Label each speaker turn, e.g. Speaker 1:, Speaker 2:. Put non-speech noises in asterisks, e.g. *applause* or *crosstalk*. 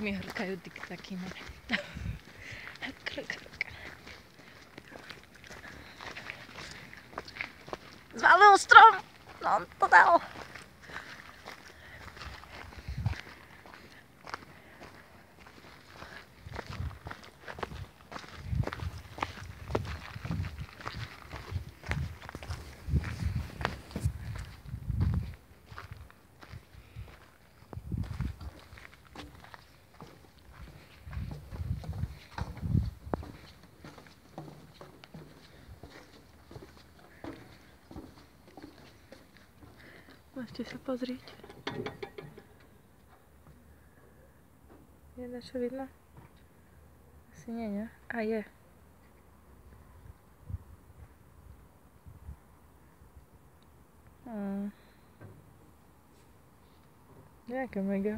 Speaker 1: mi hrkajú hrk. *laughs* Zvalil strom! No on to dal. Môžete sa pozrieť. Je niečo vidno? Asi nie, nie? A je. Hmm. Nejaké mega.